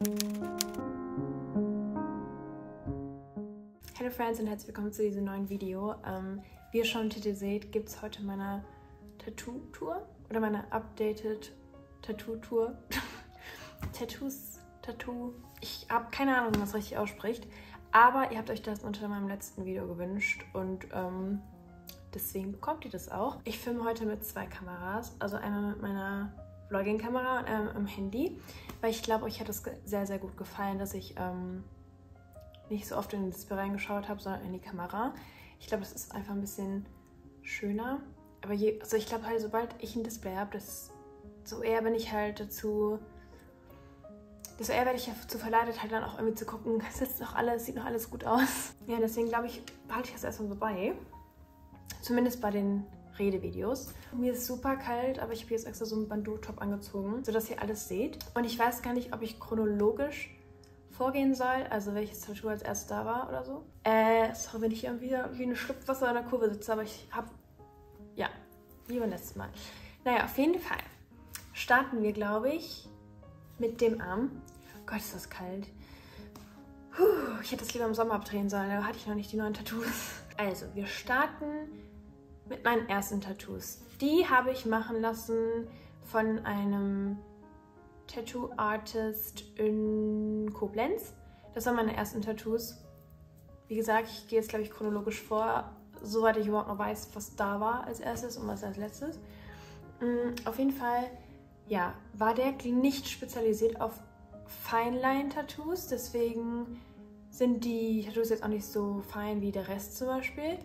Hallo Friends und herzlich willkommen zu diesem neuen Video. Ähm, wie ihr schon im Titel seht, gibt es heute meine Tattoo-Tour oder meine updated Tattoo-Tour. Tattoos, Tattoo. Ich habe keine Ahnung, wie man es richtig ausspricht. Aber ihr habt euch das unter meinem letzten Video gewünscht und ähm, deswegen bekommt ihr das auch. Ich filme heute mit zwei Kameras. Also einmal mit meiner Vlogging-Kamera mit dem Handy. Weil ich glaube, euch hat es sehr, sehr gut gefallen, dass ich ähm, nicht so oft in das Display reingeschaut habe, sondern in die Kamera. Ich glaube, das ist einfach ein bisschen schöner. Aber je, also ich glaube halt, sobald ich ein Display habe, so eher bin ich halt dazu desto eher werde ich dazu verleitet, halt dann auch irgendwie zu gucken, sitzt noch alles, sieht noch alles gut aus. Ja, deswegen glaube ich, behalte ich das erstmal so bei. Zumindest bei den Redevideos. Mir ist super kalt, aber ich habe jetzt extra so einen Bandeau-Top angezogen, sodass ihr alles seht. Und ich weiß gar nicht, ob ich chronologisch vorgehen soll, also welches Tattoo als erstes da war oder so. Äh, sorry, wenn ich irgendwie wie eine Schlupfwasser in der Kurve sitze, aber ich habe, ja, wie beim letzten Mal. Naja, auf jeden Fall starten wir, glaube ich, mit dem Arm. Oh Gott, ist das kalt. Puh, ich hätte es lieber im Sommer abdrehen sollen, da hatte ich noch nicht die neuen Tattoos. Also, wir starten mit meinen ersten Tattoos. Die habe ich machen lassen von einem Tattoo-Artist in Koblenz. Das waren meine ersten Tattoos. Wie gesagt, ich gehe jetzt, glaube ich, chronologisch vor, soweit ich überhaupt noch weiß, was da war als erstes und was als letztes. Mm, auf jeden Fall ja, war der nicht spezialisiert auf Feinline-Tattoos, deswegen sind die Tattoos jetzt auch nicht so fein wie der Rest zum Beispiel.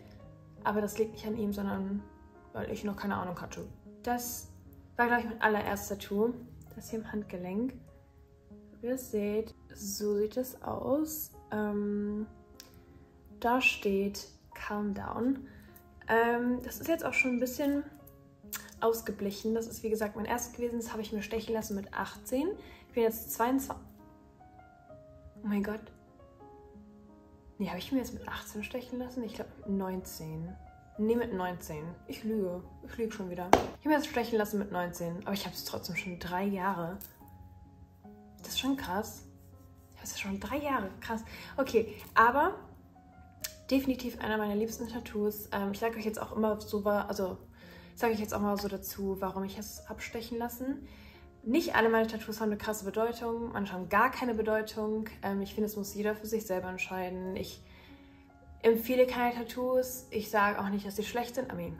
Aber das liegt nicht an ihm, sondern weil ich noch keine Ahnung hatte. Das war, glaube ich, mein allererstes Tattoo. Das hier im Handgelenk. Wie ihr seht, so sieht es aus. Ähm, da steht Calm Down. Ähm, das ist jetzt auch schon ein bisschen ausgeblichen. Das ist wie gesagt mein erstes gewesen. Das habe ich mir stechen lassen mit 18. Ich bin jetzt 22. Oh mein Gott. Nee, habe ich mir jetzt mit 18 stechen lassen? Ich glaube mit 19. Nee, mit 19. Ich lüge. Ich lüge schon wieder. Ich habe mir das stechen lassen mit 19. Aber ich habe es trotzdem schon drei Jahre. Das ist schon krass. Ich habe es schon drei Jahre. Krass. Okay, aber definitiv einer meiner liebsten Tattoos. Ähm, ich sage euch jetzt auch immer so also sage ich jetzt auch mal so dazu, warum ich es abstechen lassen. Nicht alle meine Tattoos haben eine krasse Bedeutung, manche haben gar keine Bedeutung. Ähm, ich finde, es muss jeder für sich selber entscheiden. Ich empfehle keine Tattoos. Ich sage auch nicht, dass sie schlecht sind. I mean,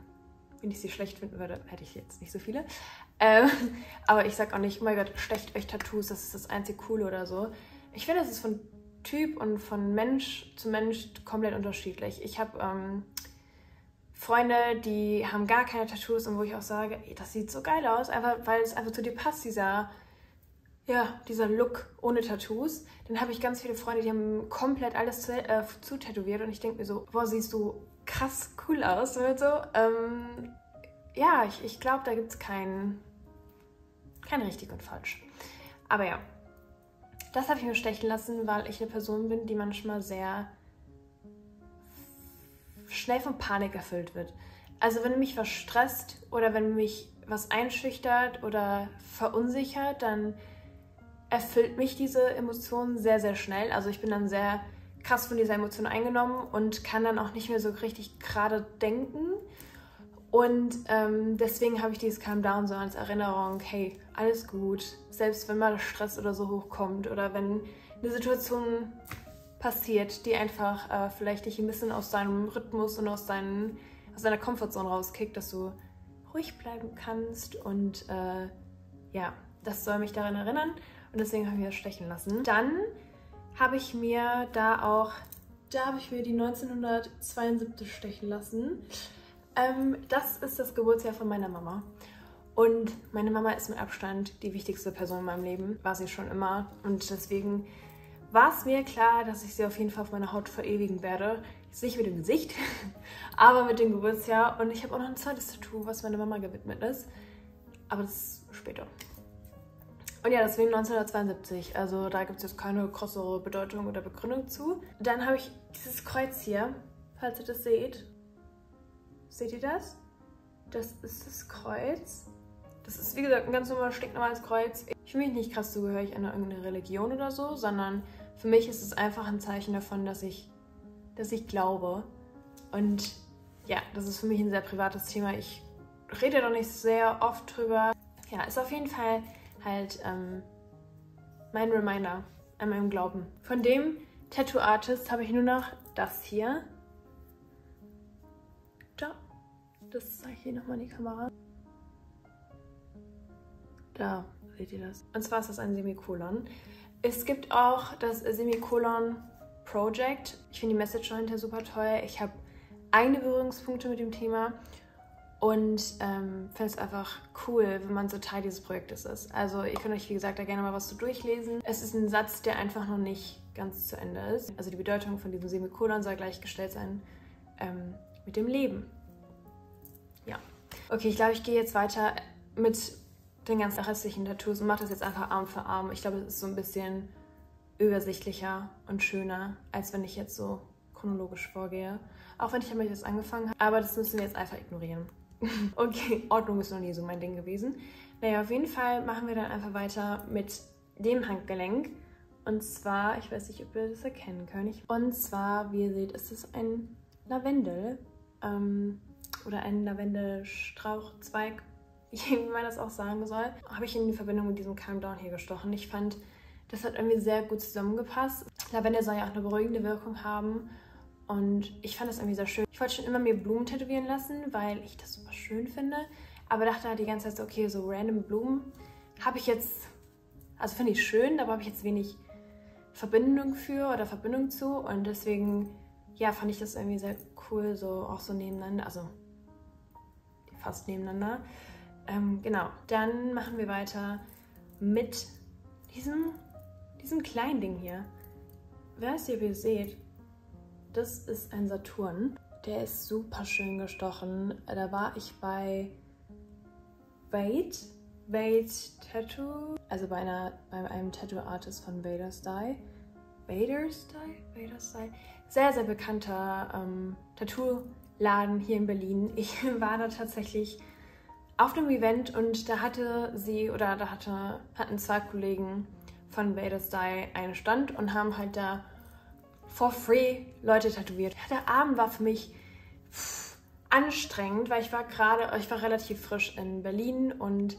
wenn ich sie schlecht finden würde, hätte ich jetzt nicht so viele. Ähm, aber ich sage auch nicht, oh mein Gott, stecht euch Tattoos, das ist das einzig Coole oder so. Ich finde, es ist von Typ und von Mensch zu Mensch komplett unterschiedlich. Ich habe ähm, Freunde, die haben gar keine Tattoos und wo ich auch sage, ey, das sieht so geil aus, einfach weil es einfach zu dir passt, dieser, ja, dieser Look ohne Tattoos. Dann habe ich ganz viele Freunde, die haben komplett alles zu, äh, zu tätowiert und ich denke mir so, boah, siehst du krass cool aus. Und so. Ähm, ja, ich, ich glaube, da gibt es kein, kein richtig und falsch. Aber ja, das habe ich mir stechen lassen, weil ich eine Person bin, die manchmal sehr schnell von Panik erfüllt wird. Also wenn mich was stresst oder wenn mich was einschüchtert oder verunsichert, dann erfüllt mich diese Emotion sehr, sehr schnell. Also ich bin dann sehr krass von dieser Emotion eingenommen und kann dann auch nicht mehr so richtig gerade denken. Und ähm, deswegen habe ich dieses Calm Down so als Erinnerung, hey, alles gut. Selbst wenn mal Stress oder so hochkommt oder wenn eine Situation passiert, die einfach äh, vielleicht dich ein bisschen aus deinem Rhythmus und aus, deinen, aus deiner Komfortzone rauskickt, dass du ruhig bleiben kannst und äh, ja, das soll mich daran erinnern und deswegen habe ich das stechen lassen. Dann habe ich mir da auch, da habe ich mir die 1972 stechen lassen. Ähm, das ist das Geburtsjahr von meiner Mama. Und meine Mama ist mit Abstand die wichtigste Person in meinem Leben, war sie schon immer. Und deswegen war es mir klar, dass ich sie auf jeden Fall auf meiner Haut verewigen werde. Jetzt nicht mit dem Gesicht, aber mit dem Geburtsjahr. Und ich habe auch noch ein zweites Tattoo, was meiner Mama gewidmet ist. Aber das später. Und ja, deswegen 1972. Also da gibt es jetzt keine größere Bedeutung oder Begründung zu. Dann habe ich dieses Kreuz hier, falls ihr das seht. Seht ihr das? Das ist das Kreuz. Das ist, wie gesagt, ein ganz normales, stinknormales Kreuz. Ich fühle mich nicht krass zugehörig an irgendeine Religion oder so, sondern für mich ist es einfach ein Zeichen davon, dass ich, dass ich glaube. Und ja, das ist für mich ein sehr privates Thema. Ich rede doch nicht sehr oft drüber. Ja, ist auf jeden Fall halt ähm, mein Reminder an meinem Glauben. Von dem Tattoo Artist habe ich nur noch das hier. Da. Das zeige ich hier nochmal in die Kamera. Da seht ihr das. Und zwar ist das ein Semikolon. Es gibt auch das Semikolon Project. Ich finde die Message dahinter super toll. Ich habe eigene Berührungspunkte mit dem Thema und ähm, finde es einfach cool, wenn man so Teil dieses Projektes ist. Also ihr könnt euch, wie gesagt, da gerne mal was zu durchlesen. Es ist ein Satz, der einfach noch nicht ganz zu Ende ist. Also die Bedeutung von diesem Semikolon soll gleichgestellt sein ähm, mit dem Leben. Ja. Okay, ich glaube, ich gehe jetzt weiter mit den ganzen restlichen Tattoos und mache das jetzt einfach Arm für Arm. Ich glaube, es ist so ein bisschen übersichtlicher und schöner, als wenn ich jetzt so chronologisch vorgehe. Auch wenn ich damit jetzt angefangen habe. Aber das müssen wir jetzt einfach ignorieren. okay, Ordnung ist noch nie so mein Ding gewesen. Naja, auf jeden Fall machen wir dann einfach weiter mit dem Handgelenk. Und zwar, ich weiß nicht, ob ihr das erkennen könnt. Und zwar, wie ihr seht, ist es ein Lavendel. Ähm, oder ein Lavendelstrauchzweig, wie man das auch sagen soll. Habe ich in die Verbindung mit diesem Calm Down hier gestochen. Ich fand, das hat irgendwie sehr gut zusammengepasst. Lavendel soll ja auch eine beruhigende Wirkung haben. Und ich fand das irgendwie sehr schön. Ich wollte schon immer mir Blumen tätowieren lassen, weil ich das super schön finde. Aber dachte halt die ganze Zeit so, okay, so random Blumen habe ich jetzt, also finde ich schön, aber habe ich jetzt wenig Verbindung für oder Verbindung zu. Und deswegen, ja, fand ich das irgendwie sehr cool, so auch so nebeneinander, also fast nebeneinander. Ähm, genau, dann machen wir weiter mit diesem, diesem kleinen Ding hier. Wer es hier, wie ihr seht, das ist ein Saturn. Der ist super schön gestochen. Da war ich bei Wade, Wade Tattoo, also bei, einer, bei einem Tattoo-Artist von Vader Style. Vader Style? Vader Style? Sehr, sehr bekannter ähm, Tattoo-Laden hier in Berlin. Ich war da tatsächlich auf einem Event und da hatte sie oder da hatte, hatten zwei Kollegen von Vader Style einen Stand und haben halt da for free Leute tätowiert. Der Abend war für mich anstrengend, weil ich war gerade, ich war relativ frisch in Berlin und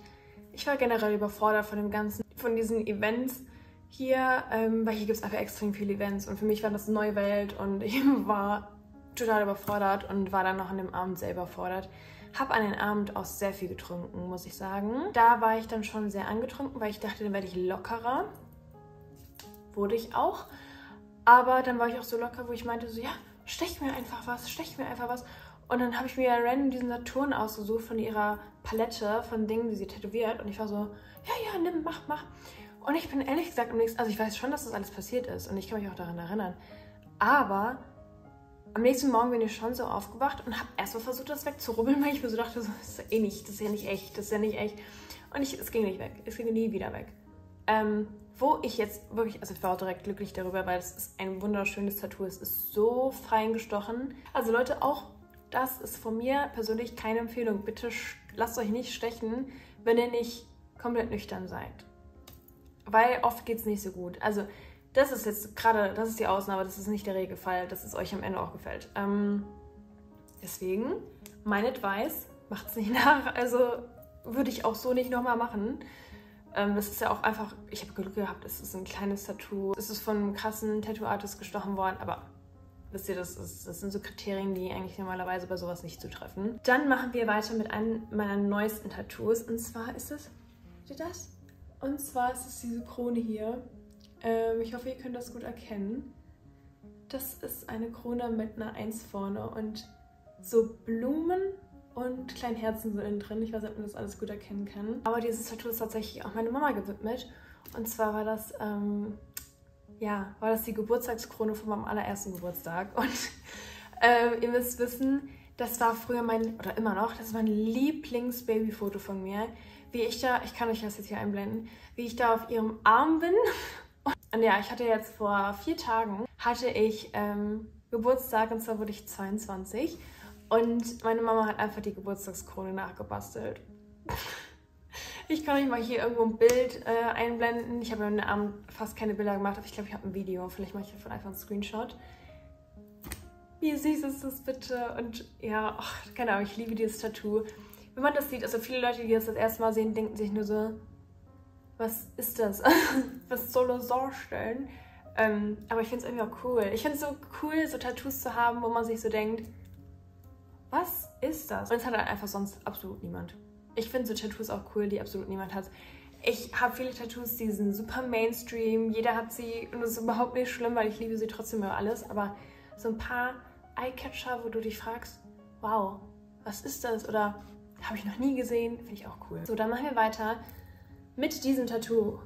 ich war generell überfordert von dem ganzen, von diesen Events hier, ähm, weil hier gibt es einfach extrem viele Events und für mich war das eine neue Welt und ich war total überfordert und war dann noch an dem Abend sehr überfordert. Habe an den Abend auch sehr viel getrunken, muss ich sagen. Da war ich dann schon sehr angetrunken, weil ich dachte, dann werde ich lockerer. Wurde ich auch. Aber dann war ich auch so locker, wo ich meinte so, ja, stech mir einfach was, stech mir einfach was. Und dann habe ich mir random diesen Saturn ausgesucht von ihrer Palette von Dingen, die sie tätowiert. Und ich war so, ja, ja, nimm, mach, mach. Und ich bin ehrlich gesagt am nächsten, also ich weiß schon, dass das alles passiert ist und ich kann mich auch daran erinnern. Aber am nächsten Morgen bin ich schon so aufgewacht und habe erstmal versucht, das wegzurubbeln, weil ich mir so dachte, das ist eh nicht, das ist ja nicht echt, das ist ja nicht echt. Und ich, es ging nicht weg, es ging nie wieder weg. Ähm, wo ich jetzt wirklich, also ich war auch direkt glücklich darüber, weil es ist ein wunderschönes Tattoo. Es ist so fein gestochen. Also Leute, auch das ist von mir persönlich keine Empfehlung. Bitte lasst euch nicht stechen, wenn ihr nicht komplett nüchtern seid. Weil oft geht es nicht so gut. Also das ist jetzt gerade, das ist die Ausnahme, das ist nicht der Regelfall, dass es euch am Ende auch gefällt. Ähm, deswegen, mein Advice, macht es nicht nach. Also würde ich auch so nicht nochmal machen. Ähm, das ist ja auch einfach, ich habe Glück gehabt, es ist ein kleines Tattoo. Es ist von einem krassen Tattoo-Artist gestochen worden, aber wisst ihr, das, ist, das sind so Kriterien, die eigentlich normalerweise bei sowas nicht zutreffen. Dann machen wir weiter mit einem meiner neuesten Tattoos und zwar ist es, seht ihr das? Und zwar ist es diese Krone hier. Ähm, ich hoffe, ihr könnt das gut erkennen. Das ist eine Krone mit einer Eins vorne und so Blumen und kleinen Herzen innen drin. Ich weiß nicht, ob man das alles gut erkennen kann. Aber dieses Tattoo ist tatsächlich auch meine Mama gewidmet. Und zwar war das, ähm, ja, war das die Geburtstagskrone von meinem allerersten Geburtstag. Und ähm, ihr müsst wissen, das war früher mein, oder immer noch, das ist mein Lieblings-Babyfoto von mir. Wie ich da, ich kann euch das jetzt hier einblenden, wie ich da auf ihrem Arm bin. Und ja, ich hatte jetzt vor vier Tagen, hatte ich ähm, Geburtstag und zwar wurde ich 22. Und meine Mama hat einfach die Geburtstagskrone nachgebastelt. Ich kann euch mal hier irgendwo ein Bild äh, einblenden. Ich habe den Abend fast keine Bilder gemacht, aber ich glaube, ich habe ein Video. Vielleicht mache ich davon einfach einen Screenshot. Wie süß ist das bitte? Und ja, ach, keine Ahnung, ich liebe dieses Tattoo. Wenn man das sieht, also viele Leute, die das das erste Mal sehen, denken sich nur so, was ist das? was soll das darstellen? Ähm, aber ich finde es irgendwie auch cool. Ich finde es so cool, so Tattoos zu haben, wo man sich so denkt, was ist das? Und es hat halt einfach sonst absolut niemand. Ich finde so Tattoos auch cool, die absolut niemand hat. Ich habe viele Tattoos, die sind super Mainstream. Jeder hat sie und das ist überhaupt nicht schlimm, weil ich liebe sie trotzdem über alles. Aber so ein paar Eyecatcher, wo du dich fragst, wow, was ist das? Oder habe ich noch nie gesehen, finde ich auch cool. So, dann machen wir weiter mit diesem Tattoo.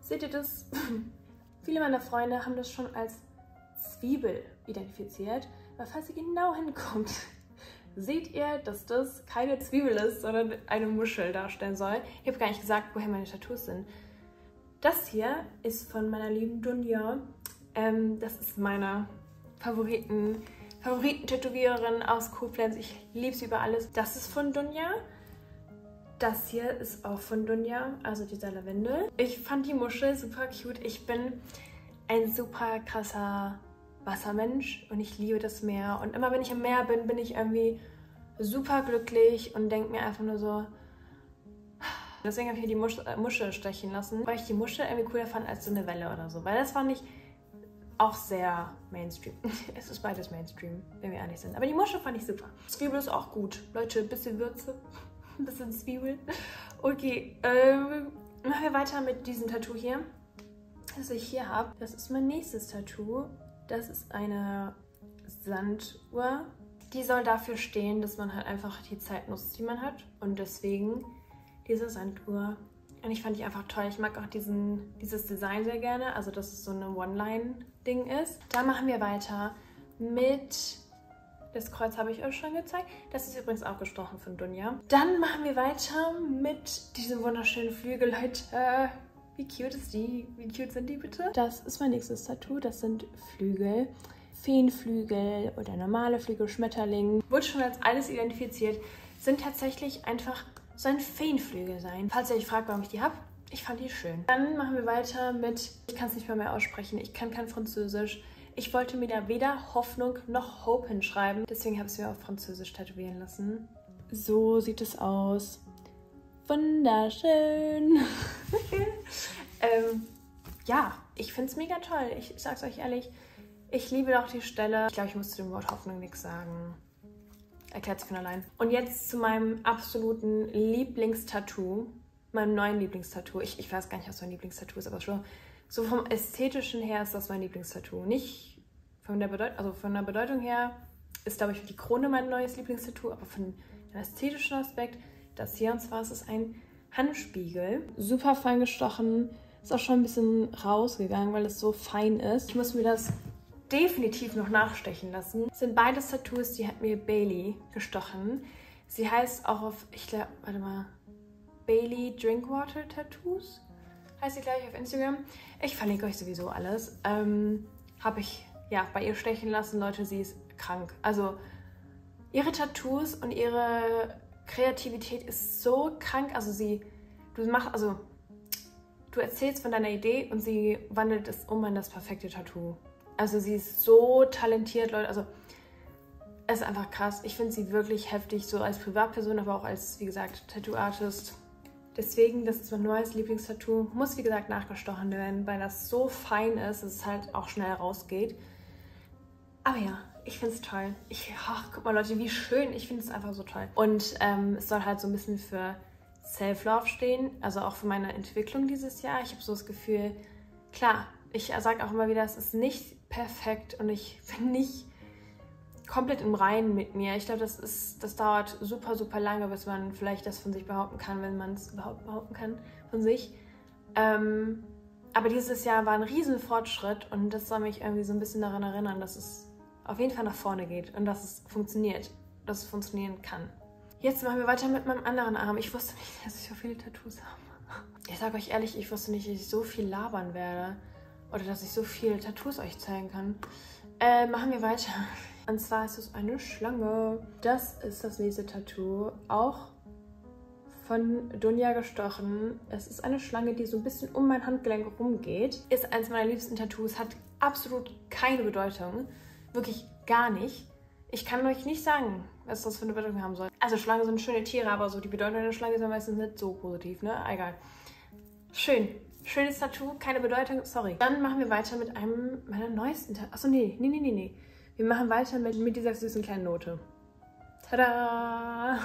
Seht ihr das? Viele meiner Freunde haben das schon als Zwiebel identifiziert. Aber falls ihr genau hinkommt, seht ihr, dass das keine Zwiebel ist, sondern eine Muschel darstellen soll. Ich habe gar nicht gesagt, woher meine Tattoos sind. Das hier ist von meiner lieben Dunja. Ähm, das ist meine Favoriten, Favoriten-Tätowiererin aus Koblenz. Ich liebe sie über alles. Das ist von Dunja. Das hier ist auch von Dunja, also dieser Lavendel. Ich fand die Muschel super cute. Ich bin ein super krasser Wassermensch und ich liebe das Meer. Und immer wenn ich im Meer bin, bin ich irgendwie super glücklich und denke mir einfach nur so... Deswegen habe ich hier die Muschel, äh, Muschel stechen lassen, weil ich die Muschel irgendwie cooler fand als so eine Welle oder so. Weil das fand ich auch sehr Mainstream. es ist beides Mainstream, wenn wir ehrlich sind. Aber die Muschel fand ich super. Zwiebel ist auch gut. Leute, ein bisschen Würze ein bisschen Zwiebeln. Okay, ähm, machen wir weiter mit diesem Tattoo hier, das ich hier habe. Das ist mein nächstes Tattoo. Das ist eine Sanduhr. Die soll dafür stehen, dass man halt einfach die Zeit nutzt, die man hat. Und deswegen diese Sanduhr. Und ich fand die einfach toll. Ich mag auch diesen, dieses Design sehr gerne. Also, dass es so eine One-Line-Ding ist. Dann machen wir weiter mit das Kreuz habe ich euch schon gezeigt. Das ist übrigens auch gestochen von Dunja. Dann machen wir weiter mit diesem wunderschönen Flügel. Leute, wie cute ist die? Wie cute sind die bitte? Das ist mein nächstes Tattoo. Das sind Flügel. Feenflügel oder normale Flügel, Schmetterling. Wurde schon als alles identifiziert. Sind tatsächlich einfach so ein Feenflügel sein. Falls ihr euch fragt, warum ich die habe, ich fand die schön. Dann machen wir weiter mit, ich kann es nicht mehr, mehr aussprechen, ich kann kein Französisch. Ich wollte mir da weder Hoffnung noch Hope hinschreiben. Deswegen habe ich es mir auf Französisch tätowieren lassen. So sieht es aus. Wunderschön. ähm, ja, ich finde es mega toll. Ich, ich sag's euch ehrlich. Ich liebe doch die Stelle. Ich glaube, ich muss zu dem Wort Hoffnung nichts sagen. Erklärt sich von allein. Und jetzt zu meinem absoluten Lieblingstattoo. Meinem neuen Lieblingstattoo. Ich, ich weiß gar nicht, was mein Lieblingstattoo ist, aber schon so vom Ästhetischen her ist das mein Lieblingstattoo. Nicht von der Bedeutung, also von der Bedeutung her ist, glaube ich, die Krone mein neues Lieblingstattoo, aber von dem ästhetischen Aspekt, das hier und zwar ist es ein Handspiegel. Super fein gestochen, ist auch schon ein bisschen rausgegangen, weil es so fein ist. Ich muss mir das definitiv noch nachstechen lassen. Das sind beides Tattoos, die hat mir Bailey gestochen. Sie heißt auch auf, ich glaube, warte mal, Bailey Drinkwater Tattoos heißt sie gleich auf Instagram. Ich verlinke euch sowieso alles. Ähm, Habe ich ja bei ihr stechen lassen. Leute, sie ist krank. Also ihre Tattoos und ihre Kreativität ist so krank. Also sie, du machst, also du erzählst von deiner Idee und sie wandelt es um in das perfekte Tattoo. Also sie ist so talentiert, Leute. Also es ist einfach krass. Ich finde sie wirklich heftig, so als Privatperson, aber auch als, wie gesagt, Tattoo-Artist. Deswegen, das ist mein neues Lieblingstattoo. Muss, wie gesagt, nachgestochen werden, weil das so fein ist, dass es halt auch schnell rausgeht. Aber ja, ich finde es toll. Ich, ach, guck mal, Leute, wie schön. Ich finde es einfach so toll. Und ähm, es soll halt so ein bisschen für Self-Love stehen, also auch für meine Entwicklung dieses Jahr. Ich habe so das Gefühl, klar, ich sage auch immer wieder, es ist nicht perfekt und ich bin nicht komplett im Reinen mit mir. Ich glaube, das ist, das dauert super, super lange, bis man vielleicht das von sich behaupten kann, wenn man es überhaupt behaupten kann von sich. Ähm, aber dieses Jahr war ein Riesenfortschritt und das soll mich irgendwie so ein bisschen daran erinnern, dass es auf jeden Fall nach vorne geht und dass es funktioniert, dass es funktionieren kann. Jetzt machen wir weiter mit meinem anderen Arm. Ich wusste nicht, dass ich so viele Tattoos habe. Ich sage euch ehrlich, ich wusste nicht, dass ich so viel labern werde oder dass ich so viele Tattoos euch zeigen kann. Äh, machen wir weiter. Und zwar ist es eine Schlange. Das ist das nächste Tattoo. Auch von Dunja gestochen. Es ist eine Schlange, die so ein bisschen um mein Handgelenk rumgeht. Ist eins meiner liebsten Tattoos, hat absolut keine Bedeutung. Wirklich gar nicht. Ich kann euch nicht sagen, was das für eine Bedeutung haben soll. Also Schlangen sind schöne Tiere, aber so die Bedeutung einer Schlange ist ja meistens nicht so positiv, ne? Egal. Schön. Schönes Tattoo, keine Bedeutung, sorry. Dann machen wir weiter mit einem meiner neuesten Tattoos. Achso, nee, nee, nee, nee, nee. Wir machen weiter mit, mit dieser süßen kleinen Note. Tada!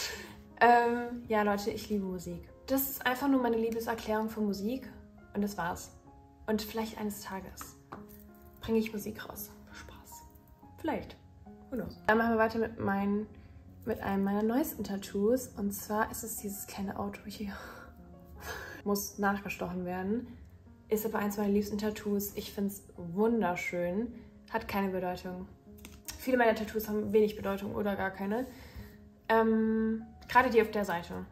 ähm, ja, Leute, ich liebe Musik. Das ist einfach nur meine Liebeserklärung für Musik und das war's. Und vielleicht eines Tages bringe ich Musik raus. Spaß. Vielleicht. Who knows? Dann machen wir weiter mit, mein, mit einem meiner neuesten Tattoos. Und zwar ist es dieses kleine Auto hier. Muss nachgestochen werden. Ist aber eins meiner liebsten Tattoos. Ich finde es wunderschön. Hat keine Bedeutung. Viele meiner Tattoos haben wenig Bedeutung oder gar keine. Ähm, Gerade die auf der Seite.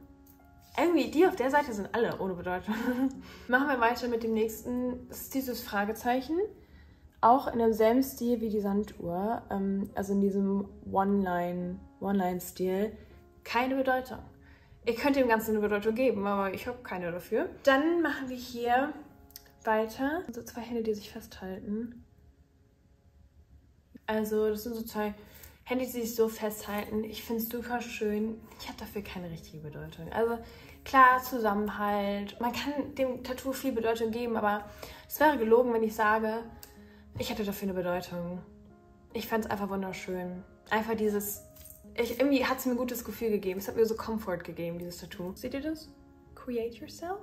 Irgendwie, die auf der Seite sind alle ohne Bedeutung. Machen wir weiter mit dem nächsten. Das ist dieses Fragezeichen. Auch in demselben Stil wie die Sanduhr. Ähm, also in diesem One-Line, One-Line-Stil. Keine Bedeutung. Ihr könnt dem Ganzen eine Bedeutung geben, aber ich habe keine dafür. Dann machen wir hier weiter. So zwei Hände, die sich festhalten. Also das sind so zwei Hände, die sich so festhalten. Ich finde es super schön. Ich habe dafür keine richtige Bedeutung. Also klar, Zusammenhalt. Man kann dem Tattoo viel Bedeutung geben, aber es wäre gelogen, wenn ich sage, ich hätte dafür eine Bedeutung. Ich fand es einfach wunderschön. Einfach dieses... Ich, irgendwie hat es mir ein gutes Gefühl gegeben. Es hat mir so Comfort gegeben, dieses Tattoo. Seht ihr das? Create yourself.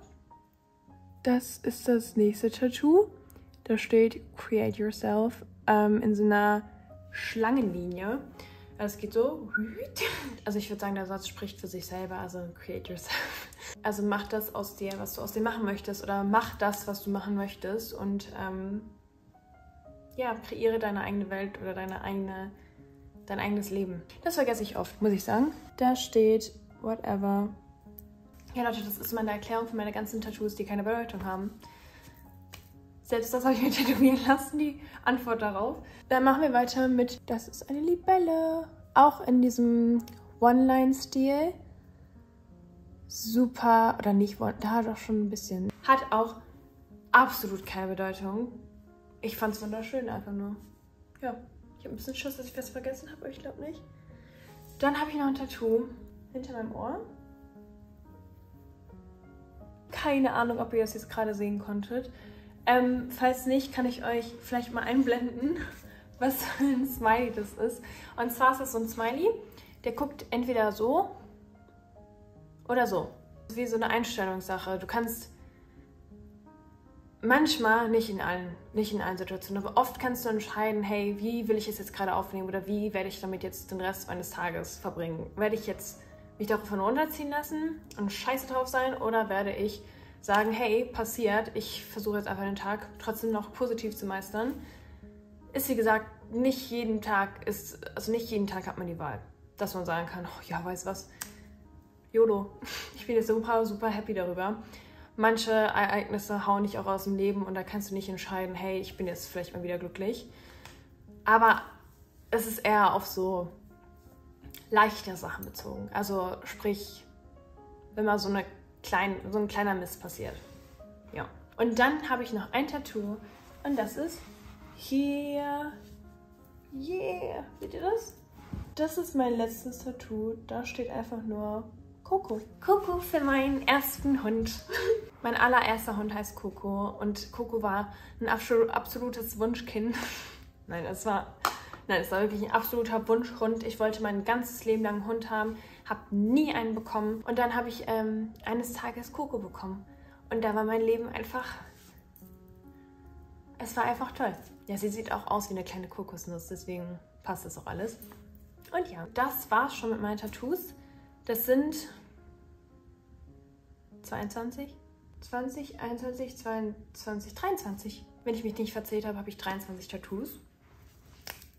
Das ist das nächste Tattoo. Da steht Create yourself ähm, in so einer Schlangenlinie. Also es geht so. Also ich würde sagen, der Satz spricht für sich selber, also create yourself. Also mach das aus dir, was du aus dir machen möchtest oder mach das, was du machen möchtest und ähm, ja, kreiere deine eigene Welt oder deine eigene, dein eigenes Leben. Das vergesse ich oft, muss ich sagen. Da steht whatever. Ja Leute, das ist meine Erklärung für meine ganzen Tattoos, die keine Bedeutung haben. Selbst das habe ich mir tätowieren lassen, die Antwort darauf. Dann machen wir weiter mit, das ist eine Libelle. Auch in diesem One-Line-Stil. Super, oder nicht, da doch schon ein bisschen. Hat auch absolut keine Bedeutung. Ich fand es wunderschön einfach nur. Ja, ich habe ein bisschen Schiss, dass ich was vergessen habe, aber ich glaube nicht. Dann habe ich noch ein Tattoo hinter meinem Ohr. Keine Ahnung, ob ihr das jetzt gerade sehen konntet. Ähm, falls nicht, kann ich euch vielleicht mal einblenden, was für ein Smiley das ist. Und zwar ist das so ein Smiley, der guckt entweder so oder so. Wie so eine Einstellungssache. Du kannst manchmal, nicht in allen, nicht in allen Situationen, aber oft kannst du entscheiden, hey, wie will ich es jetzt gerade aufnehmen oder wie werde ich damit jetzt den Rest meines Tages verbringen? Werde ich jetzt mich davon runterziehen lassen und scheiße drauf sein oder werde ich sagen, hey, passiert, ich versuche jetzt einfach den Tag trotzdem noch positiv zu meistern, ist wie gesagt, nicht jeden Tag ist, also nicht jeden Tag hat man die Wahl, dass man sagen kann, oh, ja, weiß was, YOLO, ich bin jetzt super, super happy darüber. Manche Ereignisse hauen dich auch aus dem Leben und da kannst du nicht entscheiden, hey, ich bin jetzt vielleicht mal wieder glücklich. Aber es ist eher auf so leichte Sachen bezogen. Also sprich, wenn man so eine klein, so ein kleiner Mist passiert. Ja. Und dann habe ich noch ein Tattoo und das ist hier. Yeah. Seht ihr das? Das ist mein letztes Tattoo. Da steht einfach nur Coco. Coco für meinen ersten Hund. mein allererster Hund heißt Coco und Coco war ein absolutes Wunschkind. Nein, es war, nein, es war wirklich ein absoluter Wunschhund. Ich wollte mein ganzes Leben lang einen Hund haben habe nie einen bekommen. Und dann habe ich ähm, eines Tages Coco bekommen. Und da war mein Leben einfach... Es war einfach toll. Ja, sie sieht auch aus wie eine kleine Kokosnuss, deswegen passt das auch alles. Und ja, das war's schon mit meinen Tattoos. Das sind 22, 20, 21, 22, 23. Wenn ich mich nicht verzählt habe, habe ich 23 Tattoos.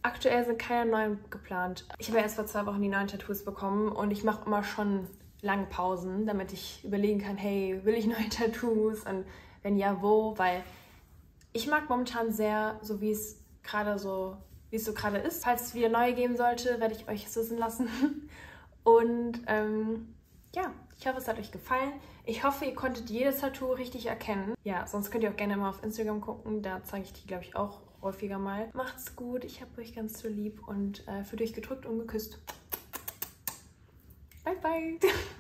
Aktuell sind keine neuen geplant. Ich habe erst vor zwei Wochen die neuen Tattoos bekommen und ich mache immer schon lange Pausen, damit ich überlegen kann, hey, will ich neue Tattoos und wenn ja, wo? Weil ich mag momentan sehr, so wie es gerade so, wie es so gerade ist. Falls es wieder neue geben sollte, werde ich euch es wissen lassen. Und ähm, ja, Ich hoffe, es hat euch gefallen. Ich hoffe, ihr konntet jedes Tattoo richtig erkennen. Ja, sonst könnt ihr auch gerne mal auf Instagram gucken. Da zeige ich die, glaube ich, auch häufiger mal. Macht's gut. Ich habe euch ganz so lieb und äh, für euch gedrückt und geküsst. Bye, bye.